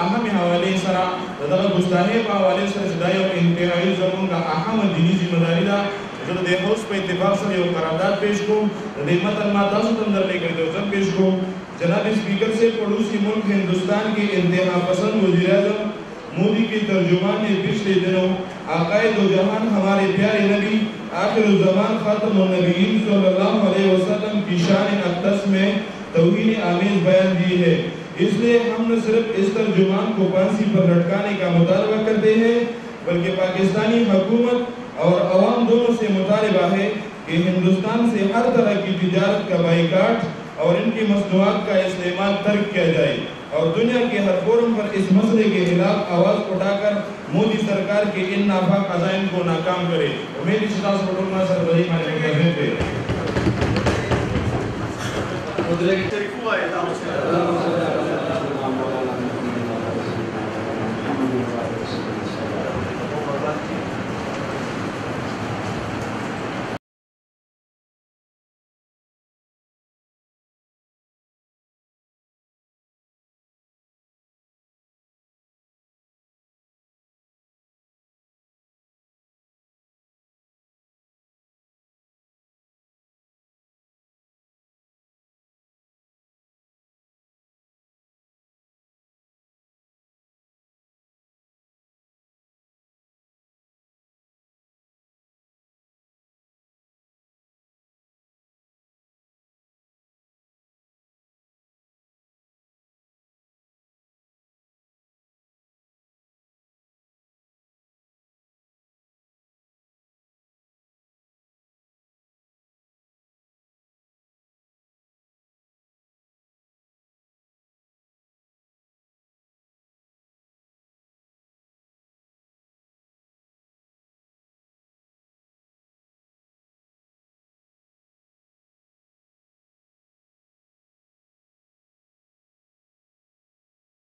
अहम हवाले सरा ददा गुस्ताहे पा हवाले सर सदायो इंतहाई जमन का अहम दीनी ज़िम्मेदारी दा जब दे हाउस पे इत्तेफाक से यो करारदाद पेश को दे मतन माता से तंदर लेकर दो जब पेश को जनाब स्पीकर से पड़ोसी मुल्क हिंदुस्तान के इंतहा पसंद वज़ीर आज़म मोदी के तर्जुमान ने पिछले दिनों आकाए दो जहान हमारे प्यारे नबी आखिर जमान खातम नबीन सल्लल्लाहु अलैहि वसल्लम की शान अक्दस में तौहीन आमेज बयान दी है इसलिए हम न सिर्फ़ इस तर्जुमान को फांसी पर लटकाने का मुतालबा करते हैं, बल्कि पाकिस्तानी हुकूमत और अवाम दोनों से मुतालबा है कि हिंदुस्तान से हर तरह की तजारत का बाइकाट और इनकी मसनूआत का इस्तेमाल तर्क किया जाए और दुनिया के हर फोरम पर इस मसले के खिलाफ आवाज़ उठाकर मोदी सरकार के इन नाफाक अजायम को नाकाम करे। मेरी शिकायत पटोलना सर वही हमारे मुतहद है।